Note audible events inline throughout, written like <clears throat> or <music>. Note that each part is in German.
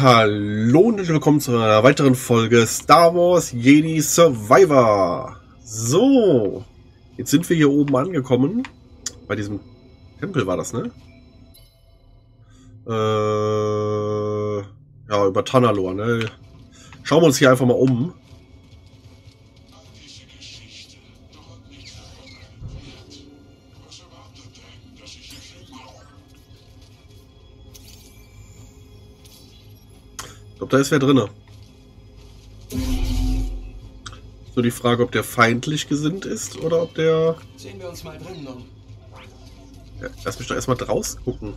Hallo und willkommen zu einer weiteren Folge Star Wars Jedi Survivor. So, jetzt sind wir hier oben angekommen. Bei diesem Tempel war das, ne? Äh, ja, über Tanalor, ne? Schauen wir uns hier einfach mal um. Glaube, da ist wer drinne. Nur die Frage, ob der feindlich gesinnt ist oder ob der... Sehen wir uns mal drinnen um. Ja, lass mich doch erstmal draußen gucken.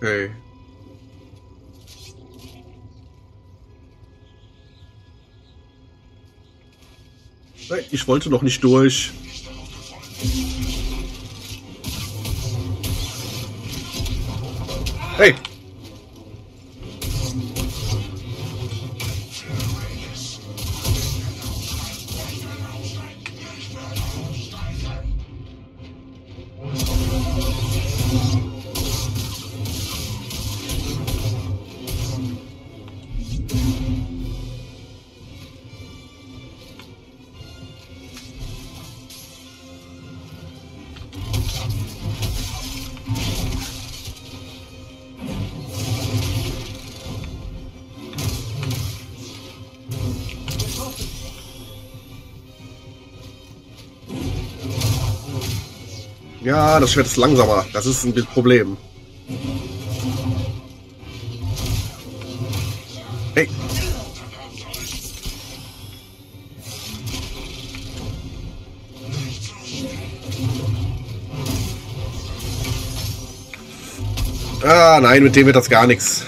Okay. Ich wollte noch nicht durch. Hey! Das Schwert ist langsamer. Das ist ein Problem. Hey. Ah, nein, mit dem wird das gar nichts.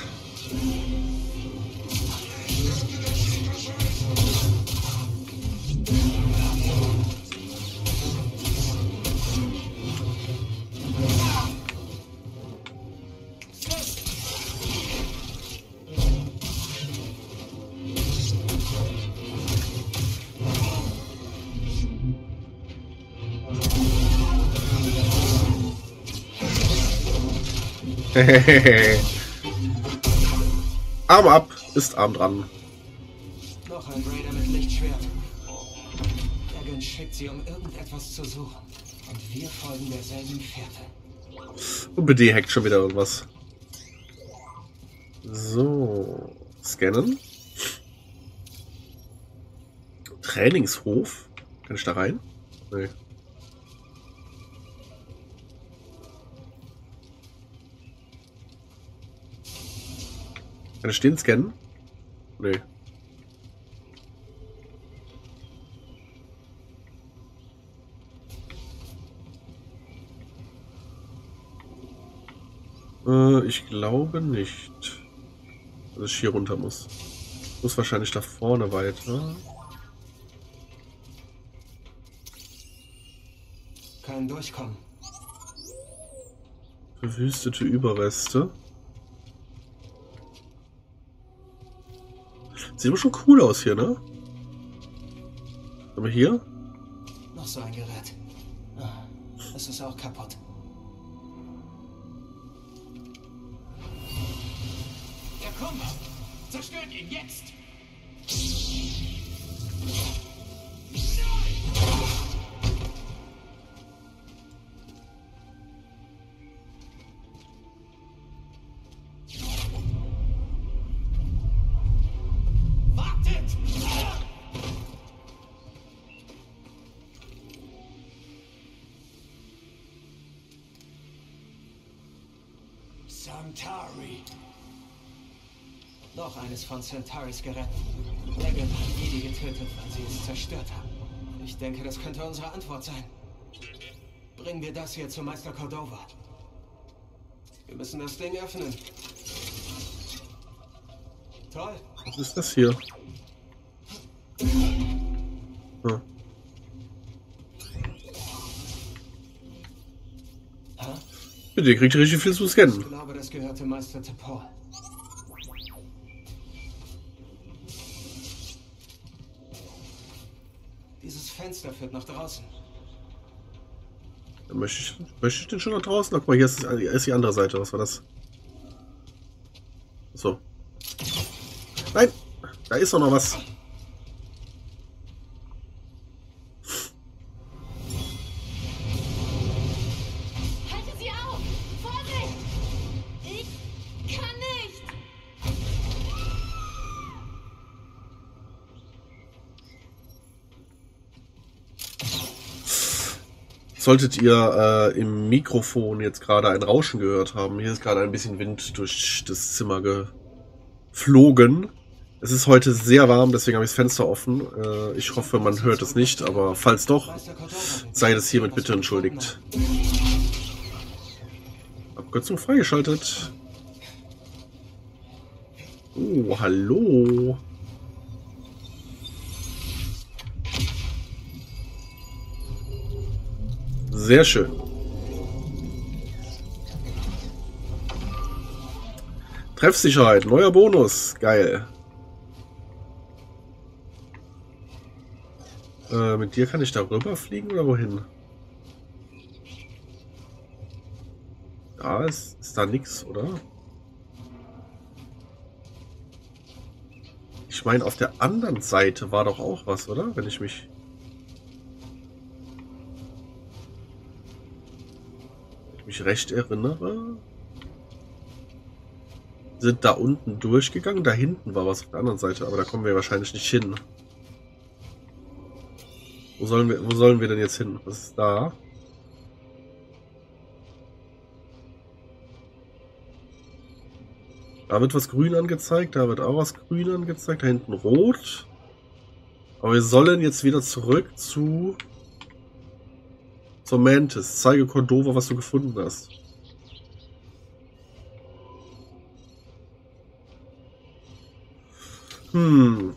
<laughs> Arm ab, ist Arm dran. Noch ein Raider mit Lichtschwert. Dagon schickt sie, um irgendetwas zu suchen. Und wir folgen derselben Fährte. Und BD hackt schon wieder irgendwas. So, scannen. Trainingshof. Kann ich da rein? Nee. Kann ich den scannen? Nee. Äh, ich glaube nicht. Dass ich hier runter muss. Muss wahrscheinlich da vorne weiter. Kein Durchkommen. Verwüstete Überreste. Sieht aber schon cool aus hier, ne? Aber hier? Noch so ein Gerät. Ah, Es ist auch kaputt. Der Kummer! Zerstört ihn jetzt! Santari! Noch eines von Centaris Geräten. Dagon hat Jedi getötet, weil sie es zerstört haben. Ich denke, das könnte unsere Antwort sein. Bringen wir das hier zu Meister Cordova. Wir müssen das Ding öffnen. Toll. Was ist das hier? der kriegt richtig viel zu scannen. Ich glaube, das gehörte Meister Tepor. Dieses Fenster führt nach draußen. Dann möchte ich, möchte ich den schon nach draußen? Na, guck mal, hier ist, hier ist die andere Seite. Was war das? So. Nein! Da ist doch noch was. Solltet ihr äh, im Mikrofon jetzt gerade ein Rauschen gehört haben, hier ist gerade ein bisschen Wind durch das Zimmer geflogen. Es ist heute sehr warm, deswegen habe ich das Fenster offen. Äh, ich hoffe, man hört es nicht, aber falls doch, sei das hiermit bitte entschuldigt. Abkürzung freigeschaltet. Oh, hallo. Sehr schön. Treffsicherheit, neuer Bonus. Geil. Äh, mit dir kann ich da rüber fliegen oder wohin? Da ist, ist da nix, oder? Ich meine, auf der anderen Seite war doch auch was, oder? Wenn ich mich... Wenn ich mich recht erinnere. Sind da unten durchgegangen. Da hinten war was auf der anderen Seite, aber da kommen wir wahrscheinlich nicht hin. Wo sollen wir, wo sollen wir denn jetzt hin? Was ist da? Da wird was grün angezeigt, da wird auch was grün angezeigt, da hinten rot. Aber wir sollen jetzt wieder zurück zu zur Mantis. Zeige Cordova, was du gefunden hast. Hm.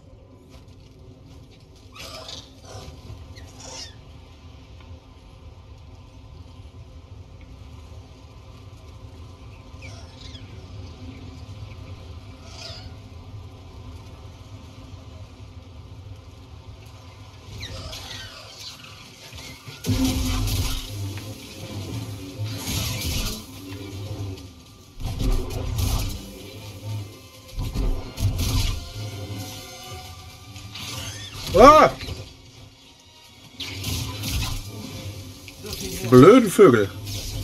Vögel.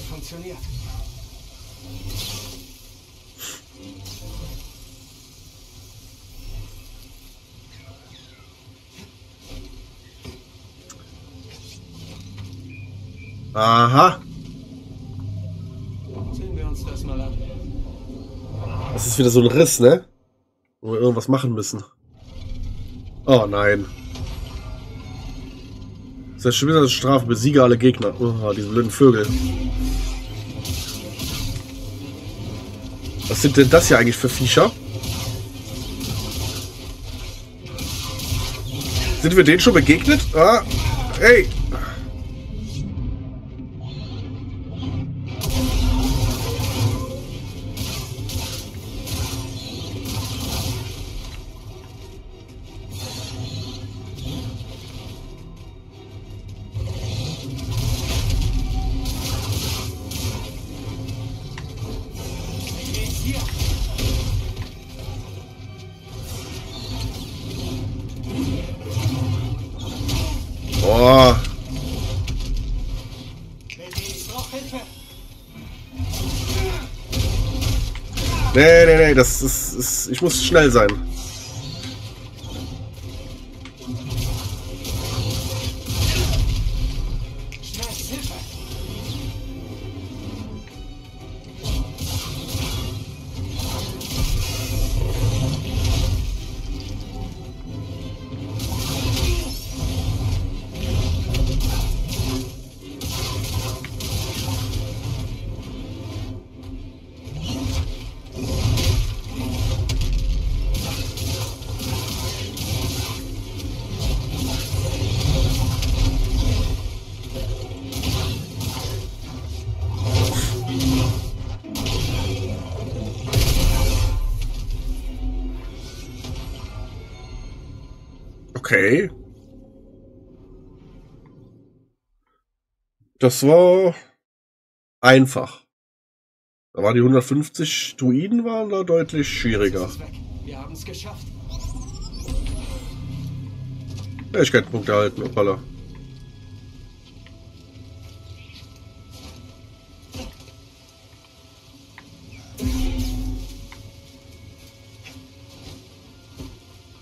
Funktioniert. Aha. Sehen wir uns das mal an. Das ist wieder so ein Riss, ne? Wo wir irgendwas machen müssen. Oh nein. Das ist schon wieder eine Strafe. Besiege alle Gegner. Oh, diese blöden Vögel. Was sind denn das hier eigentlich für Viecher? Sind wir denen schon begegnet? Ah, hey. Nee, nee, nee. Das ist, ist. Ich muss schnell sein. Das war einfach. Da waren die 150 Druiden waren da deutlich schwieriger. Wir haben es geschafft. Fähigkeitenpunkte erhalten, hoppala.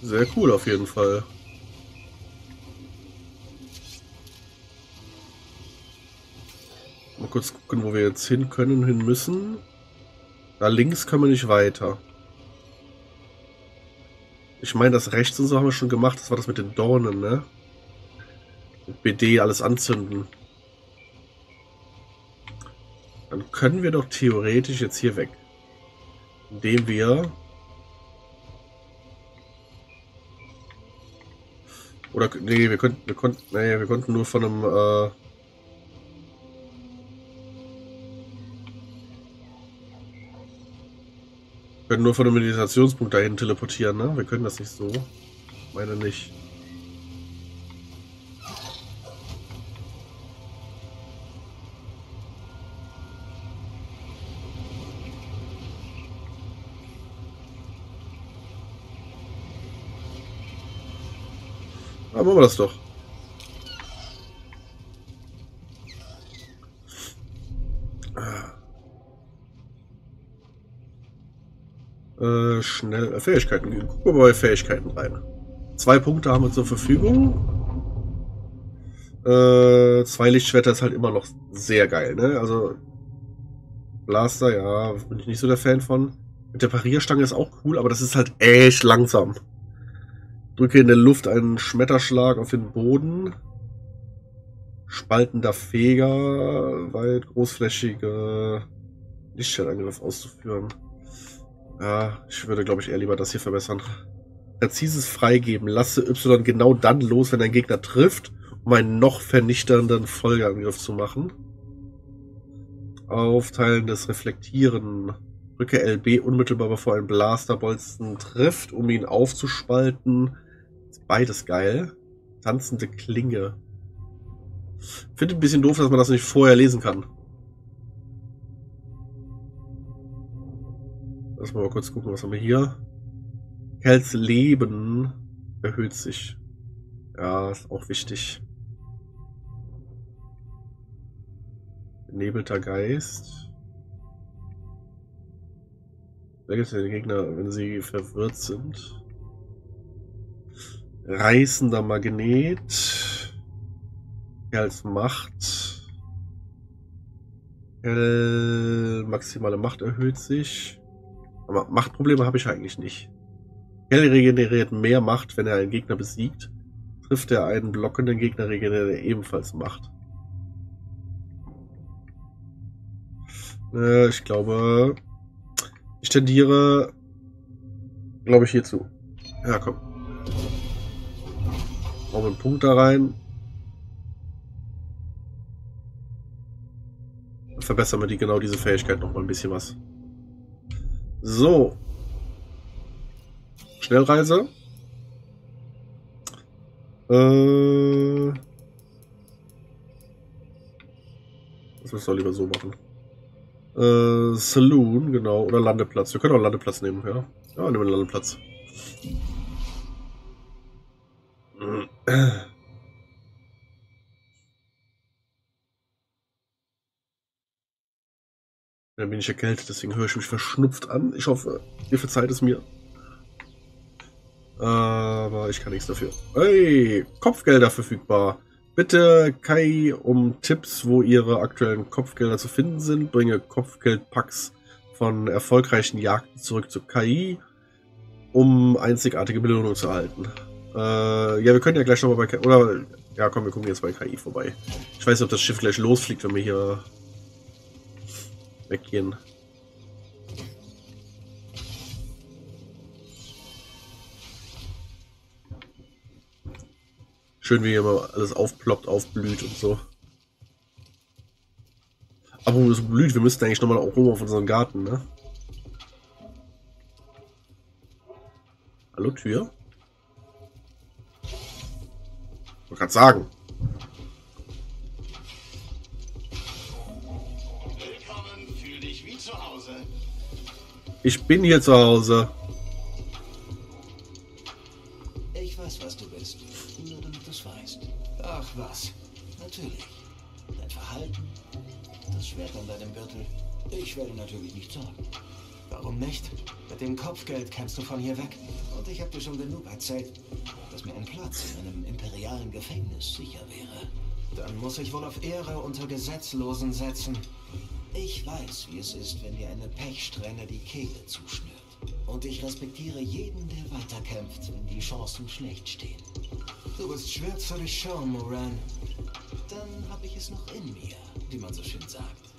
Sehr cool auf jeden Fall. Kurz gucken, wo wir jetzt hin können, hin müssen. Da links können wir nicht weiter. Ich meine, das rechts und so haben wir schon gemacht. Das war das mit den Dornen, ne? Mit BD alles anzünden. Dann können wir doch theoretisch jetzt hier weg. Indem wir... Oder, nee, wir könnten, wir konnten, nee, wir konnten nur von einem, äh, Wir können nur von einem Meditationspunkt dahin teleportieren, ne? Wir können das nicht so. Meine nicht. Aber machen wir das doch. Äh, schnell. Äh, Fähigkeiten. Gucken wir mal bei Fähigkeiten rein. Zwei Punkte haben wir zur Verfügung. Äh, zwei Lichtschwerter ist halt immer noch sehr geil, ne? Also Blaster, ja, bin ich nicht so der Fan von. Mit der Parierstange ist auch cool, aber das ist halt echt langsam. Drücke in der Luft einen Schmetterschlag auf den Boden. Spaltender Feger, weit großflächige Lichtschwertangriff auszuführen. Ja, ich würde, glaube ich, eher lieber das hier verbessern. Präzises Freigeben. Lasse Y genau dann los, wenn ein Gegner trifft, um einen noch vernichternden Folgeangriff zu machen. Aufteilendes Reflektieren. Drücke LB unmittelbar bevor ein Blasterbolzen trifft, um ihn aufzuspalten. Ist beides geil. Tanzende Klinge. Finde ein bisschen doof, dass man das nicht vorher lesen kann. Lass mal kurz gucken, was haben wir hier? Kerls Leben erhöht sich. Ja, ist auch wichtig. Nebelter Geist. Da gibt es ja die Gegner, wenn sie verwirrt sind. Reißender Magnet. Kerls Macht. Kerl maximale Macht erhöht sich. Aber Machtprobleme habe ich eigentlich nicht. Hell regeneriert mehr Macht, wenn er einen Gegner besiegt. Trifft er einen blockenden Gegner, regeneriert er ebenfalls Macht. Äh, ich glaube, ich tendiere, glaube ich, hierzu. Ja, komm. Machen wir einen Punkt da rein. Verbessern wir die genau diese Fähigkeit noch mal ein bisschen was. So. Schnellreise. Äh. Das müssen wir lieber so machen. Äh, Saloon, genau. Oder Landeplatz. Wir können auch Landeplatz nehmen, ja. Ja, nehmen wir Landeplatz. <clears throat> Dann bin ich erkältet, deswegen höre ich mich verschnupft an. Ich hoffe, ihr verzeiht es mir. Aber ich kann nichts dafür. Hey, Kopfgelder verfügbar. Bitte Kai um Tipps, wo ihre aktuellen Kopfgelder zu finden sind. Bringe Kopfgeldpacks von erfolgreichen Jagden zurück zu KI, um einzigartige Belohnung zu erhalten. Äh, ja, wir können ja gleich nochmal bei KI, oder, ja komm, wir gucken jetzt bei KI vorbei. Ich weiß nicht, ob das Schiff gleich losfliegt, wenn wir hier weggehen. Schön, wie immer alles aufploppt, aufblüht und so. Aber wo es blüht, wir müssten eigentlich nochmal auch rum auf unseren Garten, ne? Hallo, Tür? Wollte gerade sagen. Ich bin hier zu Hause. Ich weiß, was du bist. Nur damit du es weißt. Ach was. Natürlich. Dein Verhalten. Das Schwert an deinem Gürtel. Ich werde natürlich nicht sagen. Warum nicht? Mit dem Kopfgeld kannst du von hier weg. Und ich habe dir schon genug erzählt, dass mir ein Platz in einem imperialen Gefängnis sicher wäre. Dann muss ich wohl auf Ehre unter Gesetzlosen setzen. Ich weiß, wie es ist, wenn dir eine Pechsträhne die Kehle zuschnürt. Und ich respektiere jeden, der weiterkämpft, wenn die Chancen schlecht stehen. Du bist schwer zu durchschauen, Moran. Dann habe ich es noch in mir, wie man so schön sagt.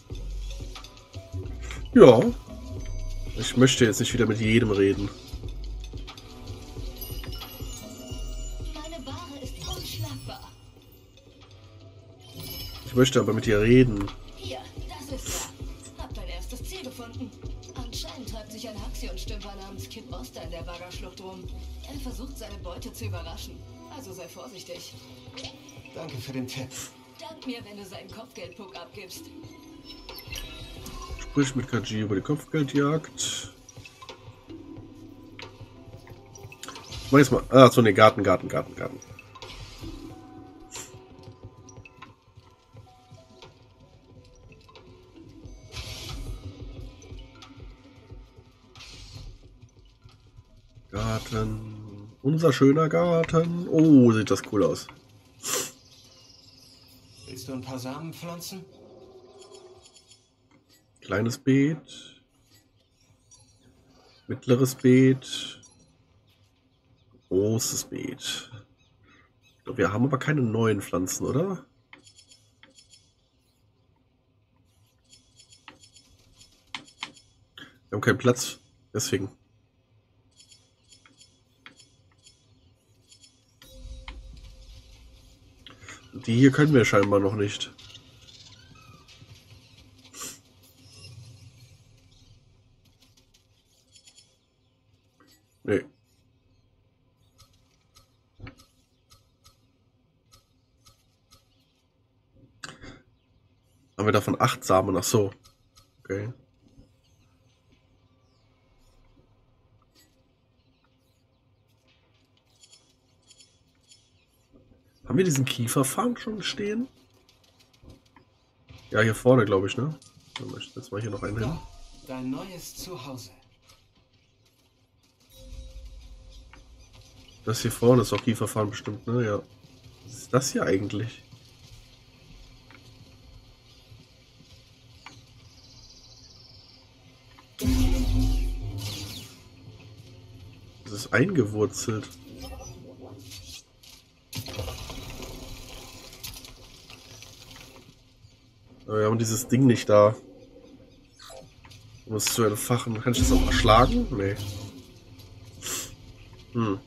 Ja. Ich möchte jetzt nicht wieder mit jedem reden. Meine Ware ist unschlagbar. Ich möchte aber mit dir reden. Beute zu überraschen. Also sei vorsichtig. Danke für den Tipp. Dank mir, wenn du seinen Kopfgeldpuck abgibst. Sprich mit KG über die Kopfgeldjagd. Ich mach jetzt mal. Ah, so ne, Garten, Garten, Garten, Garten. Unser schöner Garten. Oh, sieht das cool aus. Willst du ein paar Samen pflanzen? Kleines Beet. Mittleres Beet. Großes Beet. Wir haben aber keine neuen Pflanzen, oder? Wir haben keinen Platz, deswegen. Die hier können wir scheinbar noch nicht. Nee. Haben wir davon acht Samen? Ach so. Okay. Haben wir diesen Kieferfarm schon stehen? Ja, hier vorne, glaube ich, ne? Jetzt mal hier noch einen hin. Da, dein neues Zuhause. Das hier vorne ist auch Kieferfarm bestimmt, ne? Ja. Was ist das hier eigentlich? Das ist eingewurzelt. Wir haben dieses Ding nicht da. Um es zu entfachen. Kann ich das auch erschlagen? Nee. Hm.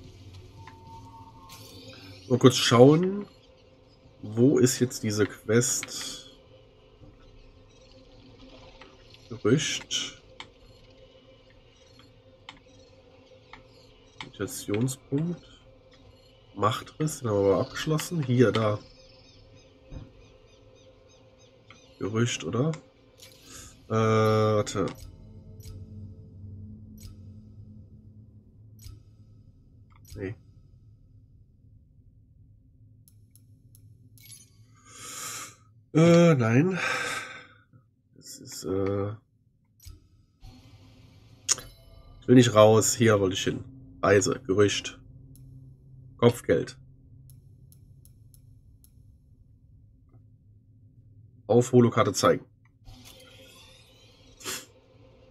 Mal kurz schauen. Wo ist jetzt diese Quest? Gerücht. Meditationspunkt. Machtriss, den haben wir aber abgeschlossen. Hier, da. Gerücht, oder? Äh, warte. Nee. Äh, nein. Das ist, äh. Ich will nicht raus. Hier wollte ich hin. Reise, Gerücht. Kopfgeld. Auf Holokarte zeigen.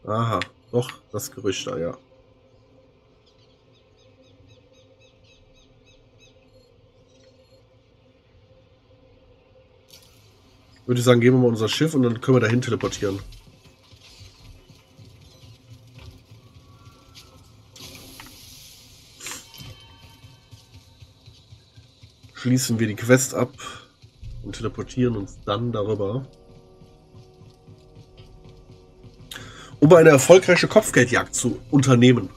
Aha, doch, das Gerücht da, ja. Würde ich sagen, gehen wir mal unser Schiff und dann können wir dahin teleportieren. Schließen wir die Quest ab und teleportieren uns dann darüber. Um eine erfolgreiche Kopfgeldjagd zu unternehmen.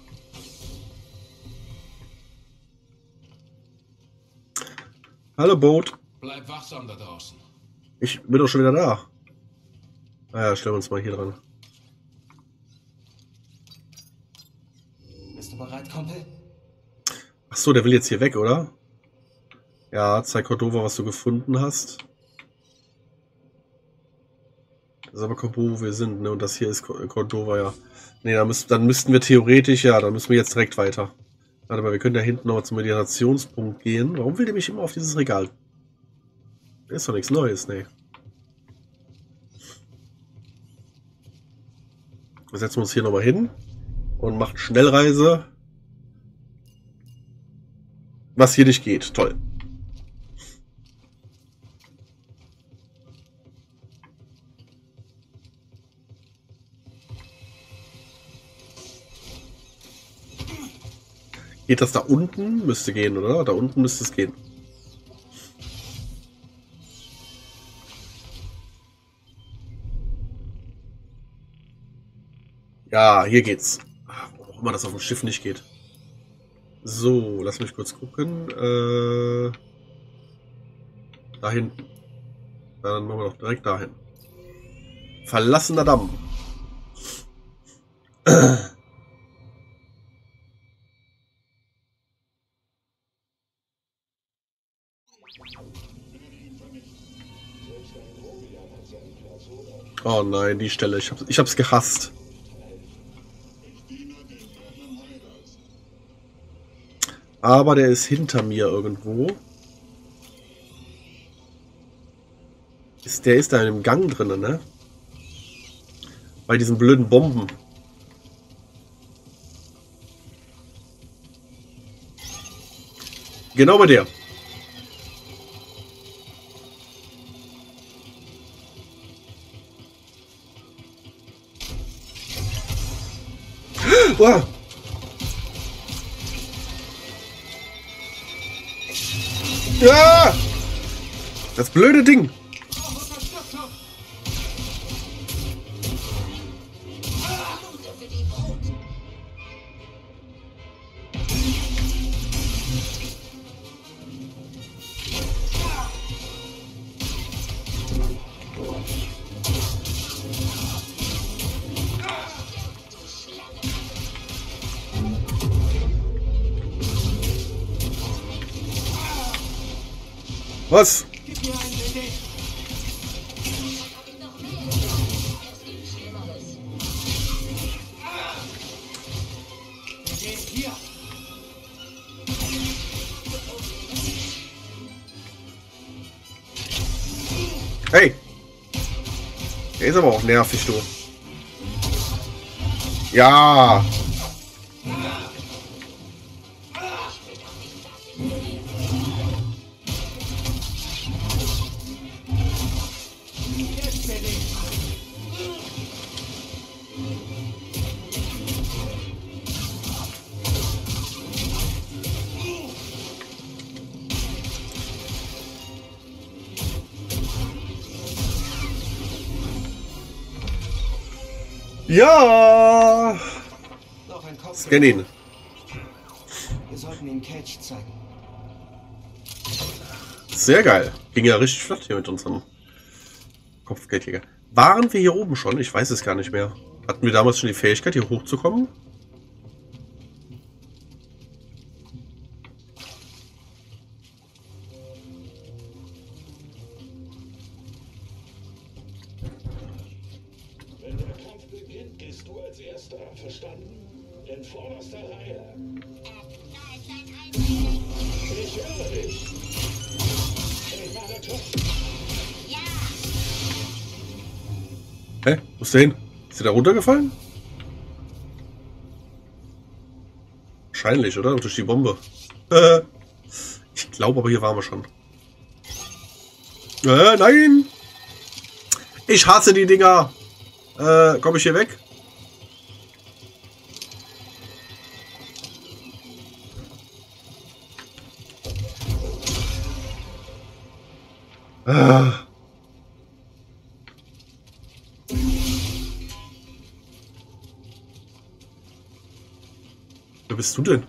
Hallo Boot. Bleib wachsam da draußen. Ich bin doch schon wieder da. Naja, stellen wir uns mal hier dran. Bist du bereit, Kumpel? Ach so, der will jetzt hier weg, oder? Ja, zeig Cordova, was du gefunden hast. Das ist aber Kobo, wo wir sind, ne? Und das hier ist Cordova, ja. Ne, dann, müsst, dann müssten wir theoretisch, ja, dann müssen wir jetzt direkt weiter. Warte mal, wir können da hinten nochmal zum Meditationspunkt gehen. Warum will der mich immer auf dieses Regal? ist doch nichts Neues, ne. Wir setzen uns hier nochmal hin und machen Schnellreise. Was hier nicht geht. Toll. Geht das da unten? Müsste gehen, oder? Da unten müsste es gehen. Ja, hier geht's. Warum immer das auf dem Schiff nicht geht. So, lass mich kurz gucken. Äh, da hinten. Dann machen wir doch direkt dahin. Verlassener Damm. <clears throat> Oh nein, die Stelle. Ich hab's, ich hab's gehasst. Aber der ist hinter mir irgendwo. Ist, der ist da in einem Gang drinnen, ne? Bei diesen blöden Bomben. Genau bei der. Oh. Ja! Das blöde Ding. Was? Hey! Der ist aber auch nervig, du. Ja! Ja! Noch ein Kopf. Scan ihn. Wir sollten ihm Cage zeigen. Sehr geil. Ging ja richtig flott hier mit unserem Kopfgeldjäger. Waren wir hier oben schon? Ich weiß es gar nicht mehr. Hatten wir damals schon die Fähigkeit, hier hochzukommen? Ist der hin? Ist der da runtergefallen? Wahrscheinlich, oder? Durch die Bombe. Äh, ich glaube aber, hier waren wir schon. Äh, nein! Ich hasse die Dinger! Äh, komme ich hier weg? Ah. Bist du denn?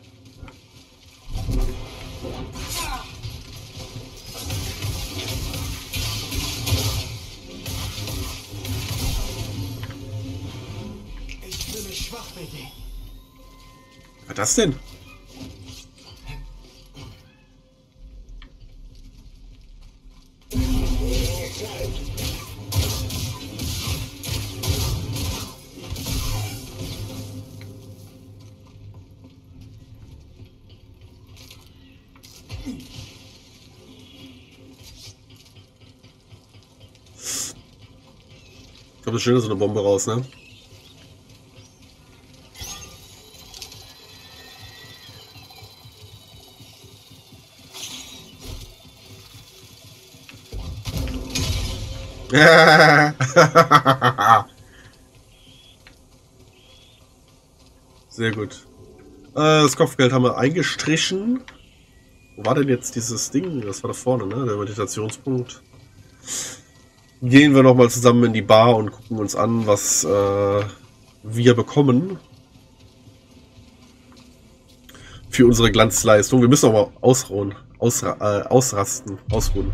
Was das denn? Ich glaube, es schnell so eine Bombe raus, ne? <laughs> Sehr gut. Äh, das Kopfgeld haben wir eingestrichen. Wo war denn jetzt dieses Ding? Das war da vorne, ne? Der Meditationspunkt. Gehen wir nochmal zusammen in die Bar und gucken uns an, was äh, wir bekommen. Für unsere Glanzleistung. Wir müssen aber ausruhen. Ausra äh, ausrasten. Ausruhen.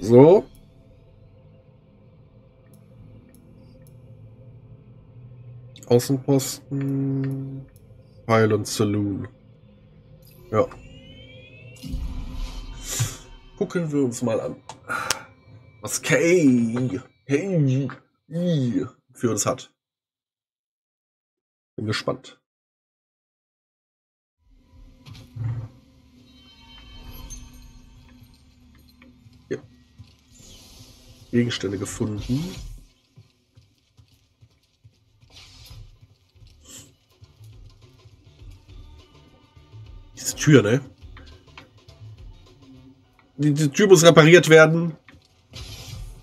So. Außenposten. Highland Saloon. Ja. Gucken wir uns mal an, was Kay, Kay für uns hat. Bin gespannt. Ja. Gegenstände gefunden. Diese Tür, ne? Die, die Tür muss repariert werden.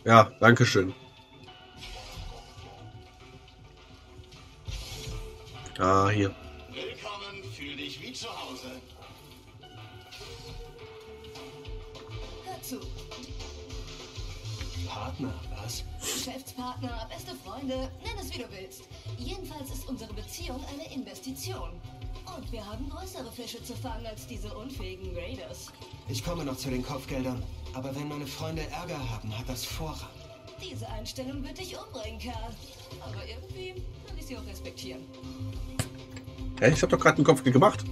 Ja, danke schön. Ah, hier. Willkommen, fühl dich wie zu Hause. Hör zu. Partner, was? Geschäftspartner, beste Freunde, nenn es wie du willst. Jedenfalls ist unsere Beziehung eine Investition. Und wir haben größere Fische zu fangen als diese unfähigen Raiders. Ich komme noch zu den Kopfgeldern. Aber wenn meine Freunde Ärger haben, hat das Vorrang. Diese Einstellung wird dich umbringen, Kerl. Aber irgendwie kann ich sie auch respektieren. Hä, ich habe doch gerade einen Kopf gemacht.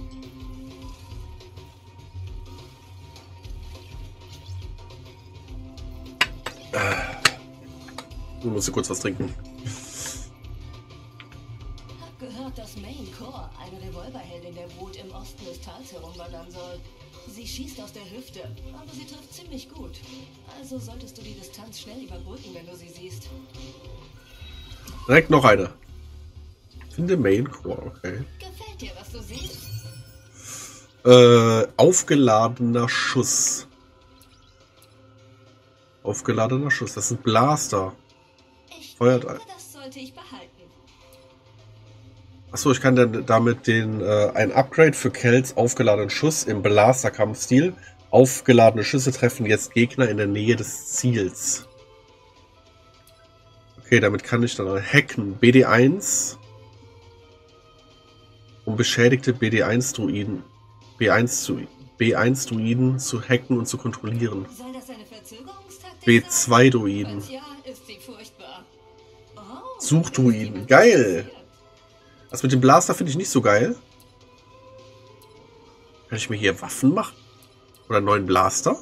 Ich muss kurz was trinken. Tals herumwandern soll. Sie schießt aus der Hüfte, aber sie trifft ziemlich gut. Also solltest du die Distanz schnell überbrücken, wenn du sie siehst. Direkt noch eine. Finde Main Core, okay. Gefällt dir, was du siehst? Äh, aufgeladener Schuss. Aufgeladener Schuss. Das ist ein Blaster. Ich Feuert denke, ein. das sollte ich behalten. Achso, ich kann dann damit den äh, ein Upgrade für Kells aufgeladenen Schuss im Blaster-Kampfstil. Aufgeladene Schüsse treffen jetzt Gegner in der Nähe des Ziels. Okay, damit kann ich dann hacken. BD1 um beschädigte BD1-Druiden B1 zu B1-Druiden zu hacken und zu kontrollieren. Soll das eine Verzögerungstaktik B2-Druiden. Falls ja, ist sie furchtbar. Oh, Suchdruiden. Geil. Das mit dem Blaster finde ich nicht so geil. Kann ich mir hier Waffen machen? Oder einen neuen Blaster?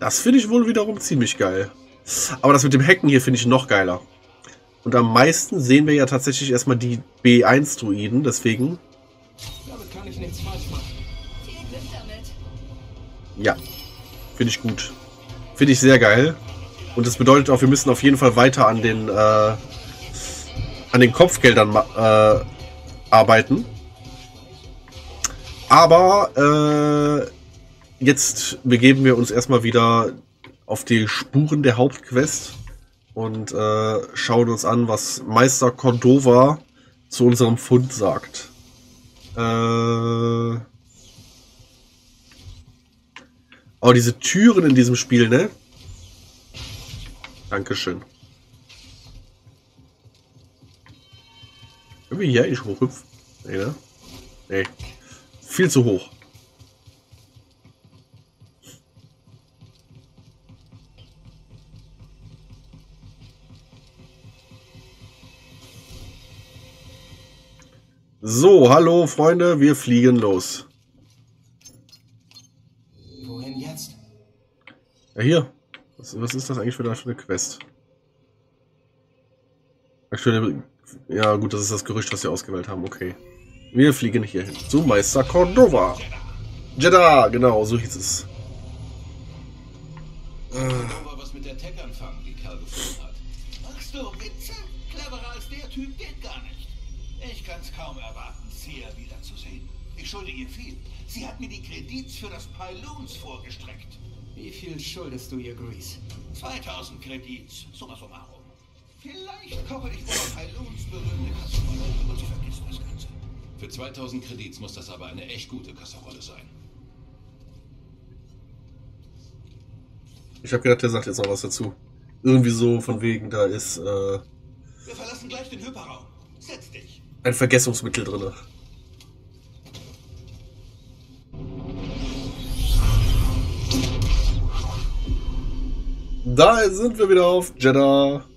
Das finde ich wohl wiederum ziemlich geil. Aber das mit dem Hacken hier finde ich noch geiler. Und am meisten sehen wir ja tatsächlich erstmal die B1-Druiden, deswegen, Damit kann ich nichts falsch machen. Viel Glück damit. ja, finde ich gut. Finde ich sehr geil. Und das bedeutet auch, wir müssen auf jeden Fall weiter an den, äh, an den Kopfgeldern äh, arbeiten. Aber äh, jetzt begeben wir uns erstmal wieder auf die Spuren der Hauptquest und äh, schauen uns an, was Meister Cordova zu unserem Fund sagt. Äh, oh, diese Türen in diesem Spiel, ne? Dankeschön. Können wir hier eigentlich hochhüpfen? Nee, ne? Nee. Viel zu hoch. So, hallo Freunde, wir fliegen los. Wohin jetzt? Ja, hier. Was, was ist das eigentlich für eine, für eine Quest? Aktuelle. Ja, gut, das ist das Gerücht, was wir ausgewählt haben. Okay. Wir fliegen hier hin. Zu Meister Cordova. Jeddah, genau, so hieß es. Aber was mit der Tech anfangen, die Kerl gefunden hat. Machst du Witze? Cleverer als der Typ geht gar nicht. Ich kann's kaum erwarten, Sia wiederzusehen. Ich schulde ihr viel. Sie hat mir die Kredits für das Pyloons vorgestreckt. Wie viel schuldest du ihr, Grease? 2000 Kredits, summa summarum. Vielleicht koche ich wohl Pyloons berühmte Kasserolle und sie vergisst das Ganze. Für 2000 Kredits muss das aber eine echt gute Kasserolle sein. Ich habe gedacht, der sagt jetzt noch was dazu. Irgendwie so von wegen, da ist äh, Wir verlassen gleich den Hyperraum. Setz dich. ein Vergessungsmittel drin. Da sind wir wieder auf Jeddah.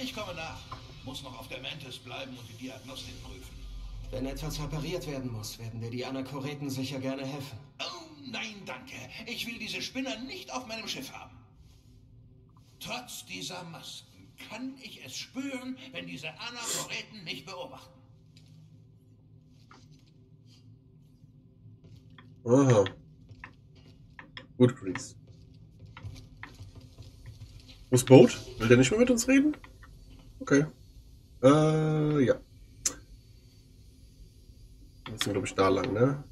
Ich komme nach. Muss noch auf der Mantis bleiben und die Diagnostik prüfen. Wenn etwas repariert werden muss, werden dir die Anachoreten sicher gerne helfen. Oh, nein, danke. Ich will diese Spinner nicht auf meinem Schiff haben. Trotz dieser Masken kann ich es spüren, wenn diese Anachoreten mich beobachten. Aha. Gut, Grease. Wo ist Boat? Will der nicht mehr mit uns reden? Okay. Äh, ja. Jetzt sind, glaube ich, da lang, ne?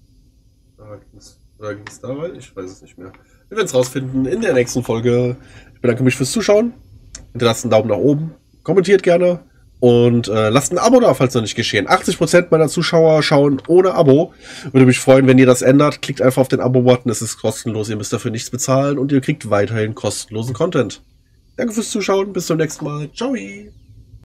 Oder ging's da rein? Ich weiß es nicht mehr. Wir werden es rausfinden in der nächsten Folge. Ich bedanke mich fürs Zuschauen. Hinterlasst einen Daumen nach oben. Kommentiert gerne. Und äh, lasst ein Abo da, falls noch nicht geschehen. 80% meiner Zuschauer schauen ohne Abo. Würde mich freuen, wenn ihr das ändert. Klickt einfach auf den Abo-Button. Es ist kostenlos. Ihr müsst dafür nichts bezahlen. Und ihr kriegt weiterhin kostenlosen Content. Danke fürs Zuschauen. Bis zum nächsten Mal. Ciao.